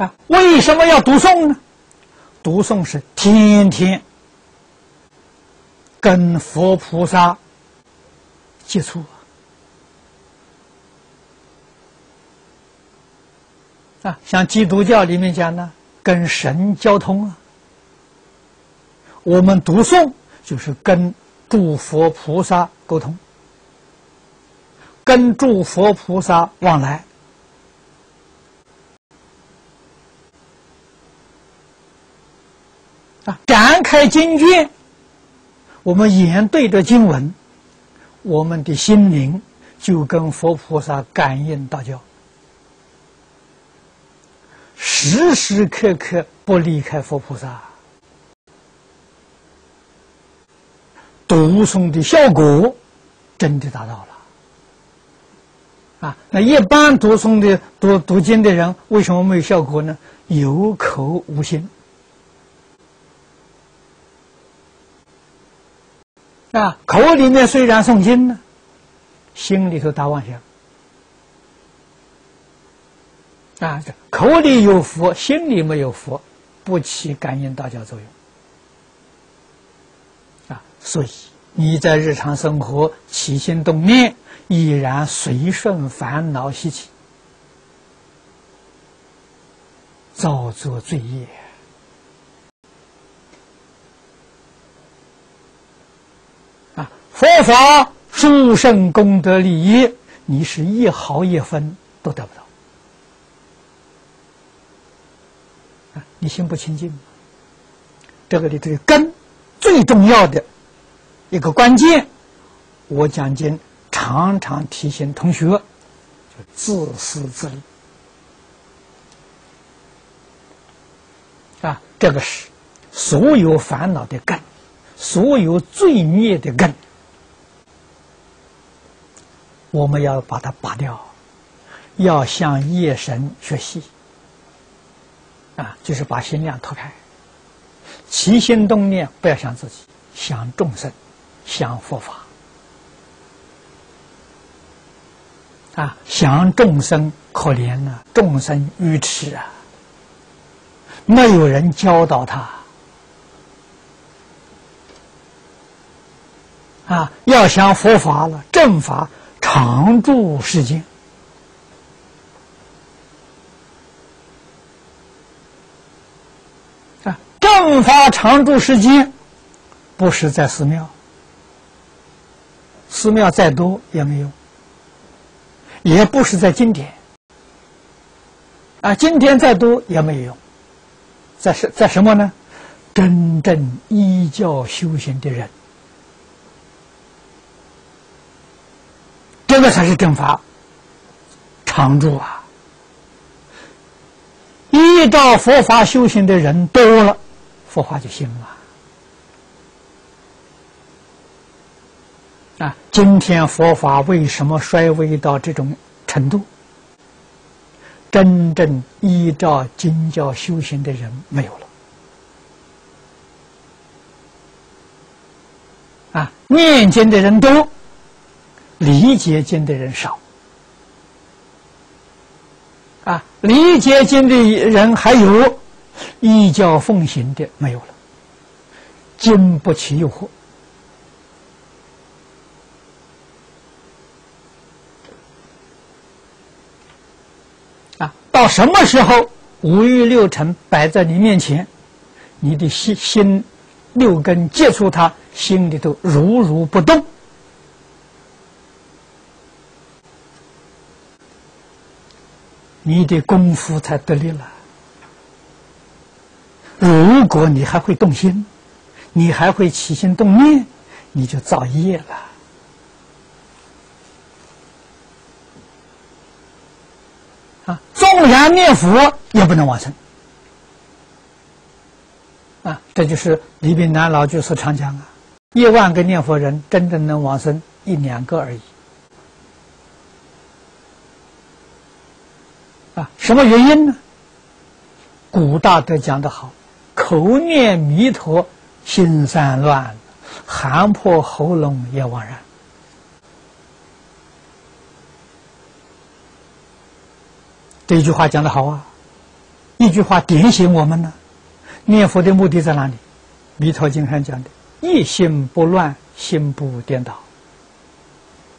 啊，为什么要读诵呢？读诵是天天跟佛菩萨接触啊，啊像基督教里面讲呢，跟神交通啊。我们读诵就是跟诸佛菩萨沟通，跟诸佛菩萨往来。啊，展开经卷，我们眼对着经文，我们的心灵就跟佛菩萨感应道交，时时刻刻不离开佛菩萨，读诵的效果真的达到了。啊，那一般读诵的读读经的人，为什么没有效果呢？有口无心。啊，口里面虽然诵经呢，心里头打妄想。啊，口里有佛，心里没有佛，不起感应道教作用。啊，所以你在日常生活起心动念，依然随顺烦恼习气，造作罪业。佛法殊胜功德利益，你是一毫一分都得不到。你心不清净，这个里头根最重要的一个关键，我讲经常常提醒同学，自私自利啊，这个是所有烦恼的根，所有罪孽的根。我们要把它拔掉，要向夜神学习，啊，就是把心量脱开，起心动念不要想自己，想众生，想佛法，啊，想众生可怜呐，众生愚痴啊，没有人教导他，啊，要想佛法了，正法。常住世间啊，正法常住世间，不是在寺庙，寺庙再多也没用，也不是在经典啊，经典再多也没用，在什在什么呢？真正依教修行的人。这个才是正法常住啊！依照佛法修行的人多了，佛法就行了。啊，今天佛法为什么衰微到这种程度？真正依照经教修行的人没有了。啊，念经的人多。理解经的人少，啊，理解经的人还有，依教奉行的没有了，经不起诱惑，啊，到什么时候五欲六尘摆在你面前，你的心心六根接触它，心里头如如不动。你的功夫才得力了。如果你还会动心，你还会起心动念，你就造业了。啊，纵然念佛也不能往生。啊，这就是李炳南老居士常讲啊，一万个念佛人，真正能往生一两个而已。啊什么原因呢？古大德讲的好，口念弥陀，心散乱，喊破喉咙也枉然。这句话讲的好啊！一句话点醒我们呢。念佛的目的在哪里？《弥陀经》上讲的“一心不乱，心不颠倒”。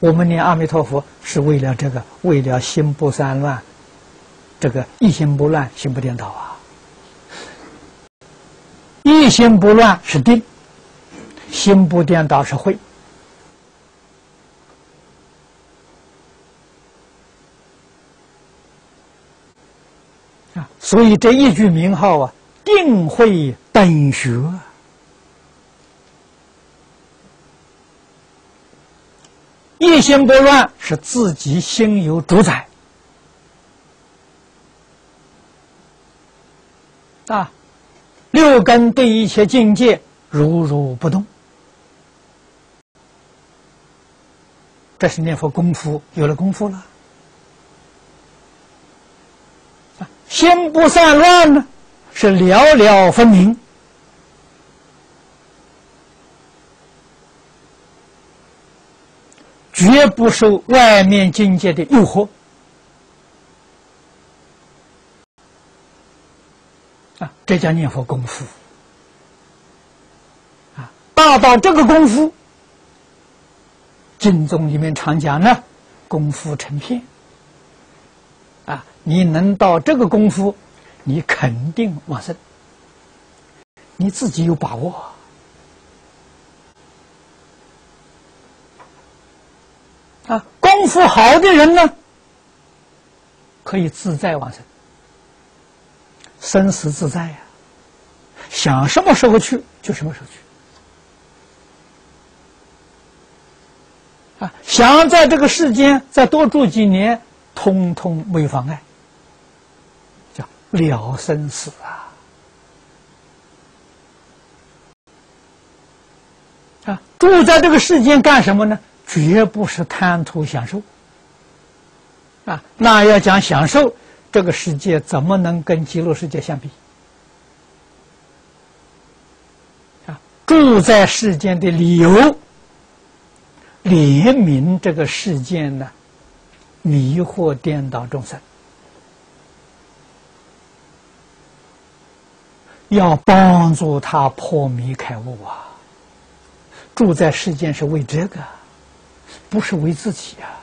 我们念阿弥陀佛是为了这个，为了心不散乱，这个一心不乱，心不颠倒啊。一心不乱是定，心不颠倒是慧啊。所以这一句名号啊，定慧等学。一心不乱是自己心有主宰啊，六根对一切境界如如不动，这是念佛功夫有了功夫了，心不散乱呢，是了了分明。绝不受外面境界的诱惑啊！这叫念佛功夫啊！大到这个功夫，经宗里面常讲呢，功夫成片啊！你能到这个功夫，你肯定往生，你自己有把握。啊，功夫好的人呢，可以自在往生，生死自在呀，想什么时候去就什么时候去。啊，想在这个世间再多住几年，通通没有妨碍，叫了生死啊！啊，住在这个世间干什么呢？绝不是贪图享受啊！那要讲享受，这个世界怎么能跟极乐世界相比？啊，住在世间的理由，怜悯这个世间呢，迷惑颠倒众生，要帮助他破迷开悟啊！住在世间是为这个。不是为自己啊。